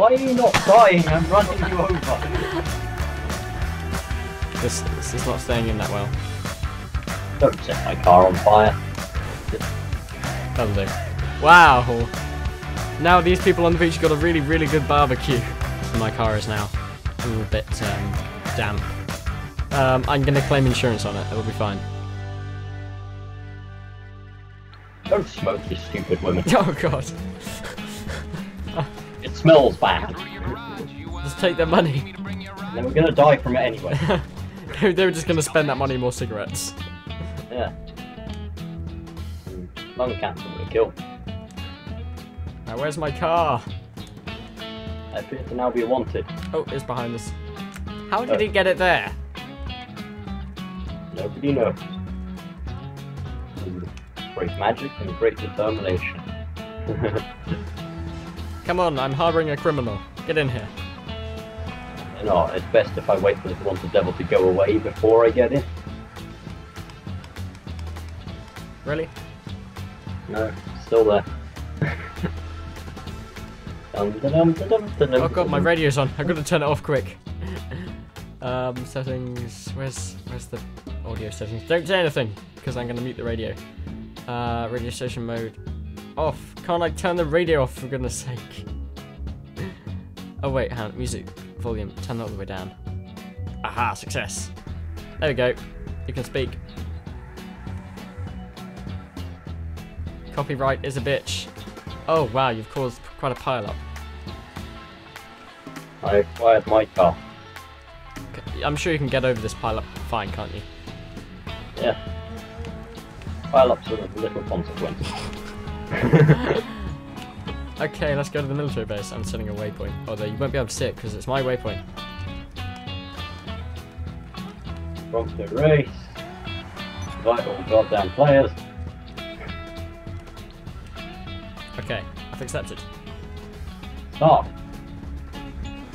Why are you not dying? I'm running you over. This, this is not staying in that well. Don't set my car on fire. That'll do. Wow! Now these people on the beach got a really, really good barbecue. My car is now a little bit um, damp. Um, I'm gonna claim insurance on it. It'll be fine. Don't smoke, you stupid women. Oh god. Smells bad. Just take their money. Then we're gonna die from it anyway. they they were just gonna spend that money more cigarettes. Yeah. Lung cancer would have killed. Now where's my car? I appear to now be wanted. Oh, it's behind us. How did Oh. he get it there? Nobody knows. Great magic and great determination. Come on, I'm harboring a criminal. Get in here. no, it's best if I wait for the wanted devil to go away before I get in. Really? No, still there. Dum, da, dum, dum, Oh god, my radio's on. I've got to turn it off quick. um, settings. Where's where's the audio settings? Don't say anything, because I'm gonna mute the radio. Uh, radio station mode off. Can't I turn the radio off for goodness sake? oh wait, hang on. Music volume. Turn that all the way down. Aha, success. There we go. You can speak. Copyright is a bitch. Oh wow, you've caused quite a pile up. I acquired my car. I'm sure you can get over this pile up fine, can't you? Yeah. Pile ups with little consequence. Okay, let's go to the military base. I'm setting a waypoint. Although you won't be able to see it because it's my waypoint. From the race. Invite all goddamn players. Okay, I've accepted. Stop.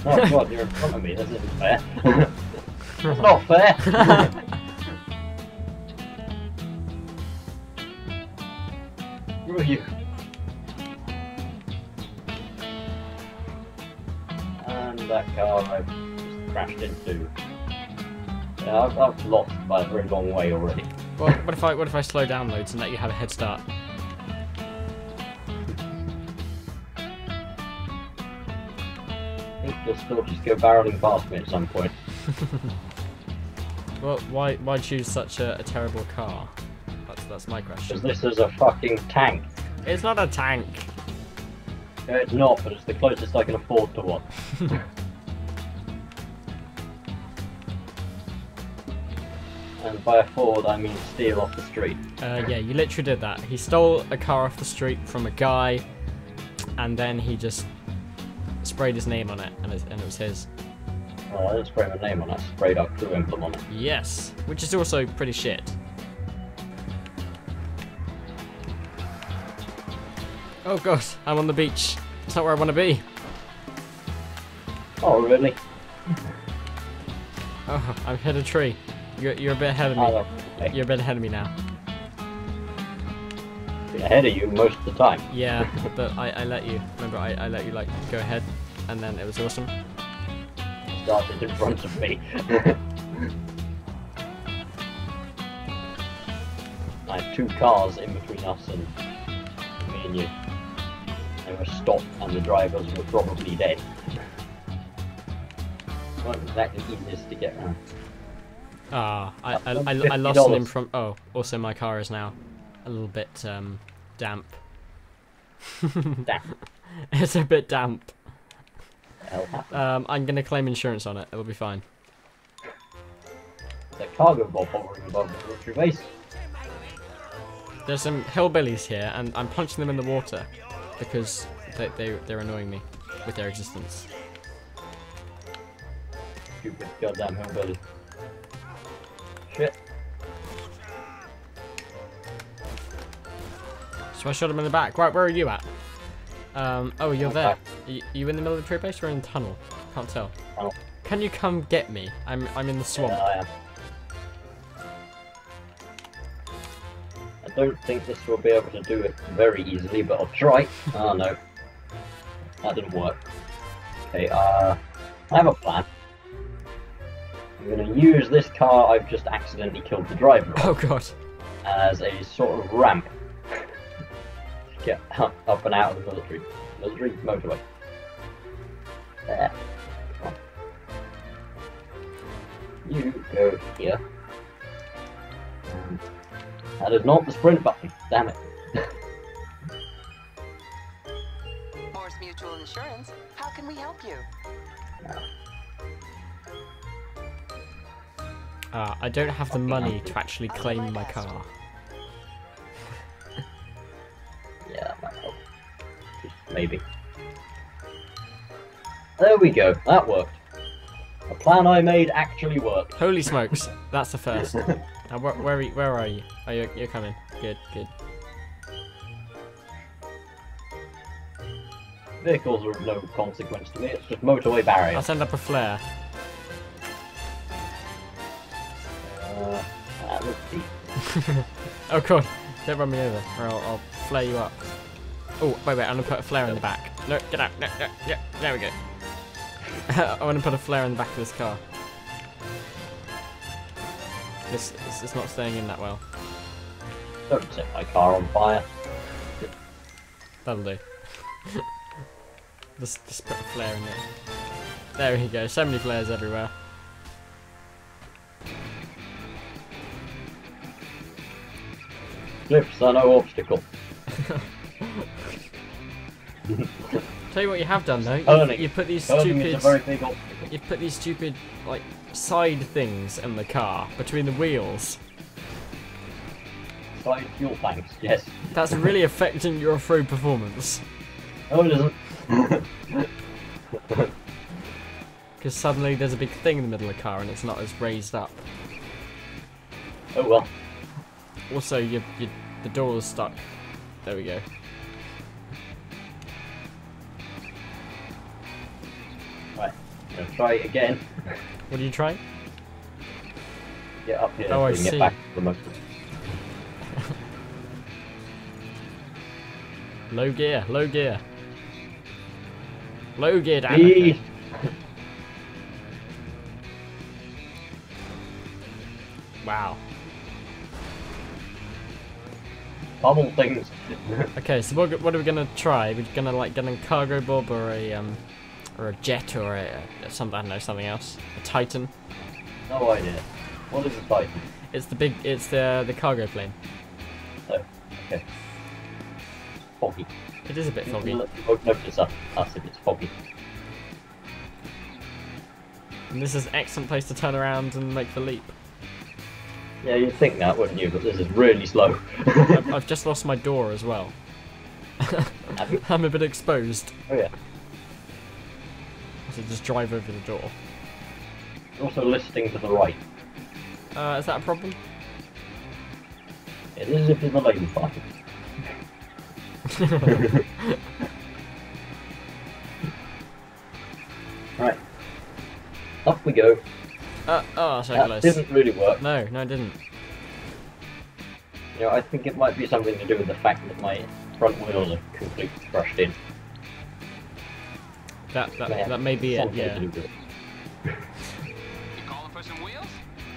Oh god, you're in front of me. This isn't fair. That's not fair. Who are you? And that car I've just crashed into. Yeah, I've, I've lost by a very long way already. Well, what if I what if I slow down loads and let you have a head start? I think you'll still just go barreling past me at some point. Well, why why choose such a, a terrible car? That's that's my question. Because this is a fucking tank. It's not a tank. Yeah, it's not, but it's the closest I can afford to one. and by afford, I mean steal off the street. Uh, yeah, you literally did that. He stole a car off the street from a guy, and then he just sprayed his name on it, and it, and it was his. Well, I didn't spray my name on it, I sprayed our crew emblem on it. Yes, which is also pretty shit. Oh god, I'm on the beach. It's not where I want to be. Oh, really? Oh, I've hit a tree. You're, you're a bit ahead of me. Oh, okay. You're a bit ahead of me now. Ahead of you most of the time. Yeah, but I, I let you. Remember, I, I let you like go ahead, and then it was awesome. Started in front of me. I had two cars in between us and me and you. They were stopped and the drivers were probably dead. Not exactly easiest to get around. Ah, I, I, I, I lost $50. him. Oh, also my car is now a little bit um damp. Damn. It's a bit damp. the hell happened? Um, I'm gonna claim insurance on it. It'll be fine. The Cargobob hovering above the military base. There's some hillbillies here, and I'm punching them in the water because they, they they're annoying me with their existence. Stupid goddamn hillbilly. Shit. So I shot him in the back. Right, where are you at? Um, oh, you're there. Okay. You, in the middle of the tree base or in the tunnel? Can't tell. Can you come get me? I'm I'm in the swamp. Yeah, don't think this will be able to do it very easily, but I'll try. Oh no. That didn't work. Okay, uh, I have a plan. I'm gonna use this car I've just accidentally killed the driver of Oh god. as a sort of ramp to get up, up and out of the military military motorway. There. Come on. You go here. That is not the sprint button. Damn it. Mors Mutual Insurance. How can we help you? Uh, I don't have the money to actually claim my car. Yeah, that might help. Maybe. There we go. That worked. The plan I made actually worked. Holy smokes, that's the first. Now, where, where, are you, where are you? Oh, you're, you're coming. Good, good. Vehicles are of no consequence to me. It's just motorway I'll send up a flare. Uh, that was deep. Oh god, don't run me over, or I'll, I'll flare you up. Oh, wait, wait, I'm gonna put a flare in the back. No, get out, no, no, yeah, there we go. I want to put a flare in the back of this car. This, this is not staying in that well. Don't set my car on fire. That'll do. just, just put a flare in there. There we go, so many flares everywhere. Cliffs are no obstacle. Tell you what you have done though, you, you put these stupid, a very big you put these stupid like side things in the car between the wheels. Side fuel tanks, yes. That's really affecting your off-road performance. No, it isn't. Because suddenly there's a big thing in the middle of the car and it's not as raised up. oh well. Also, your, your, the door is stuck. There we go. Right. I'm gonna try it again. What are you trying? Get up here Oh, I see. get back to the motor. Low gear, low gear. Low gear, damn it. Wow. Bubble things. Okay, so what, what are we gonna try? We're gonna like get a Cargobob or a um, or a jet or a, a some I don't know something else. A Titan. no idea. What is a Titan? It's the big. It's the the cargo plane. Oh, okay. Foggy. It is a bit foggy. You won't notice us, us if it's foggy. And this is an excellent place to turn around and make the leap. Yeah, you'd think that, wouldn't you? But this is really slow. I've, I've just lost my door as well. I'm a bit exposed. Oh yeah. So just drive over the door. Also listing to the right. Uh, is that a problem? It is if you're the lady party. Right. Up we go. Uh, oh, so that close. didn't really work. No, no, it didn't. You know, I think it might be something to do with the fact that my front wheels are completely crushed in. That that, May that may be it. Yeah. do with it. You calling for some wheels?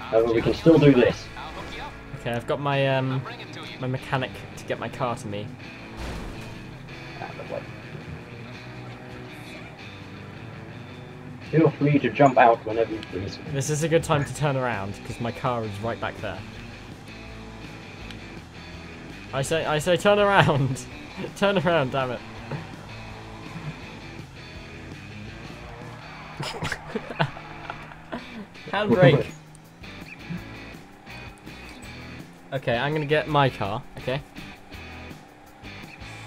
However, we can still do this. I'll hook you up. Okay, I've got my um bring it to you. my mechanic to get my car to me. Ah, but. Feel free to jump out whenever you please. This is a good time to turn around because my car is right back there. I say I say turn around. turn around, damn it. Handbrake. okay, I'm gonna get my car. Okay.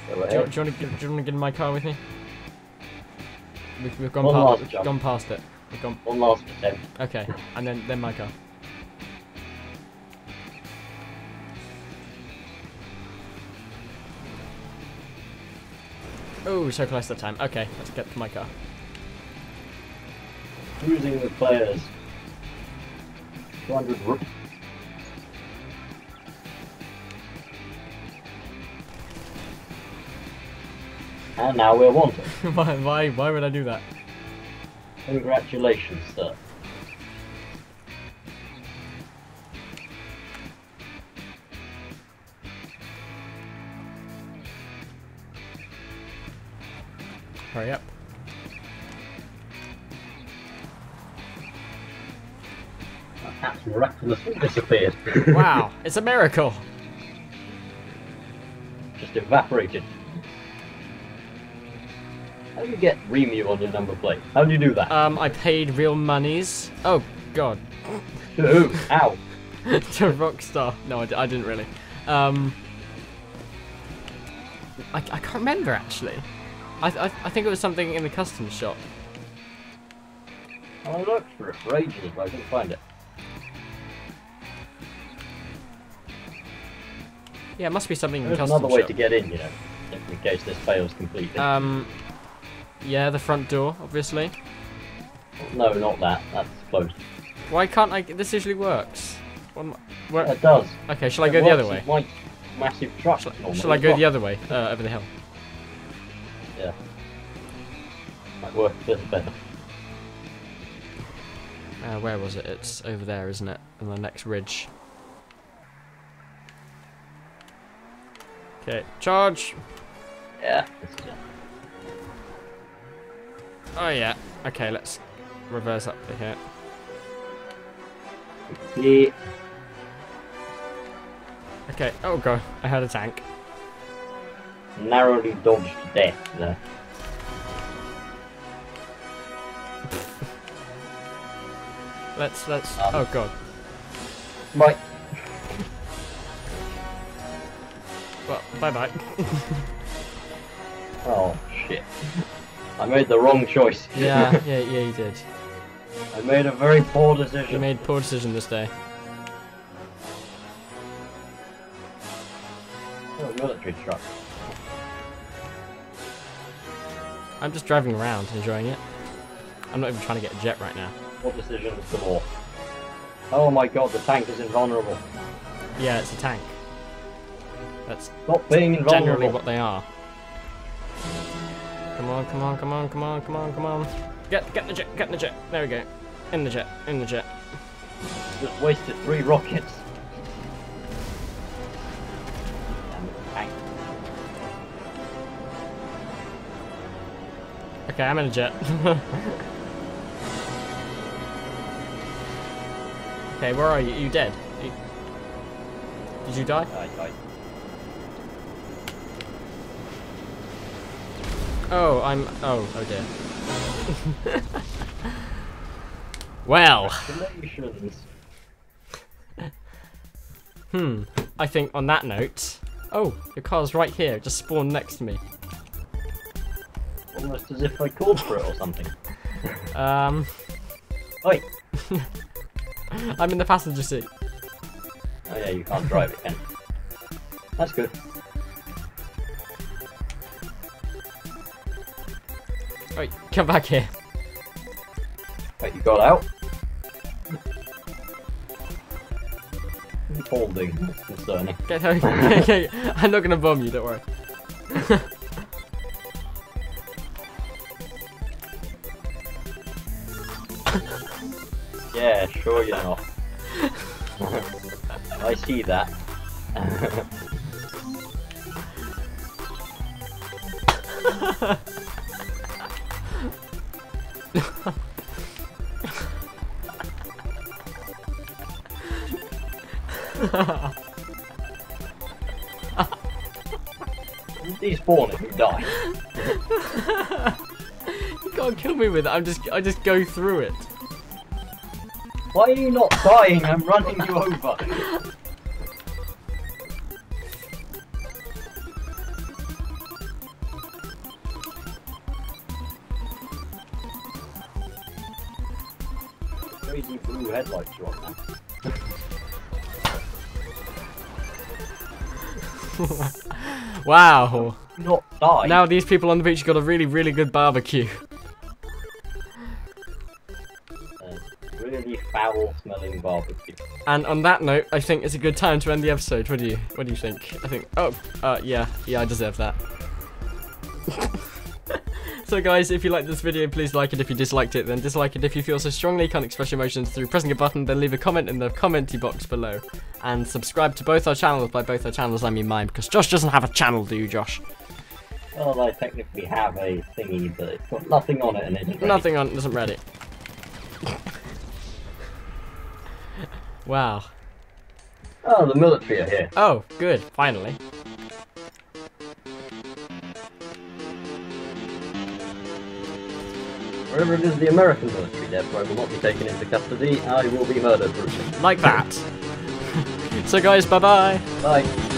Do you, do you want to do you want to get in my car with me? We've, we've gone One past we've gone past it. We've gone One last attempt. okay, and then then my car. Oh, so close that time. Okay, let's get to my car. Cruising the players. 200 ru- And now we're wanted. why, why, why would I do that? Congratulations, sir. Hurry up. Hat's miraculously disappeared. Wow, it's a miracle. Just evaporated. How do you get Remu on your number plate? How do you do that? Um, I paid real monies. Oh, God. to who? Ow. to Rockstar. No, I, d- I didn't really. Um, I, I can't remember actually. I, I, I think it was something in the customs shop. I looked for it for ages, but I couldn't find it. Yeah, it must be something in the There's another way shop. to get in, you know, in case this fails completely. Um, yeah, the front door, obviously. no, not that. That's closed. Why can't I? This usually works. I- where- It does. okay, shall I go the other way? My massive truck. Shall, shall I go well. the other way, uh, over the hill? Yeah. Might work a bit better. Uh, where was it? It's over there, isn't it? On the next ridge. Okay, charge. Yeah. This is it. Oh yeah. Okay, let's reverse up to here. Yeah. Okay. Oh god, I had a tank. Narrowly dodged death there. Let's let's. Um. oh god. Right. Well, bye bye. Oh shit. I made the wrong choice. yeah, yeah, yeah. You did. I made a very poor decision. You decision. made poor decision this day. Oh, military truck. I'm just driving around, enjoying it. I'm not even trying to get a jet right now. What decision is the more? Oh my god, the tank is invulnerable. Yeah, it's a tank. That's not being invulnerable. generally what they are. Come on, come on, come on, come on, come on, come on. Get, get in the jet, get in the jet. There we go. In the jet, in the jet. Just wasted three rockets. Damn it, tank. Okay, I'm in a jet. okay, where are you? Are you dead? You- Did you die? I, I, Oh, I'm. Oh, oh dear. well, hmm. I think on that note. Oh, your car's right here. It just spawned next to me. Almost as if I called for it or something. Um, Oi! I'm in the passenger seat. Oh yeah, you can't drive it, can? That's good. Wait, come back here. Wait, you got out? Holding. Concerning. Get okay, I'm not gonna bomb you. Don't worry. Yeah, sure you're not. I see that. Despawn if you die. You can't kill me with it. I'm just. I just go through it. Why are you not dying? I'm running you over. Blue headlights you on now. Wow. Not die. Now these people on the beach got a really, really good barbecue. Uh, really foul smelling barbecue. And on that note, I think it's a good time to end the episode. What do you? What do you think? I think. Oh, uh, yeah, yeah, I deserve that. So guys, if you liked this video, please like it. If you disliked it, then dislike it. If you feel so strongly, can't express your emotions through pressing a button, then leave a comment in the commenty box below. And subscribe to both our channels. By both our channels, I mean mine, because Josh doesn't have a channel, do you, Josh? Well, I technically have a thingy, but it's got nothing on it and isn't. Nothing on, doesn't read it. wow. Oh, the military are here. Oh, good, finally. Wherever it is the American military, therefore I will not be taken into custody. I will be murdered brutally. Like that. so guys, bye-bye. Bye.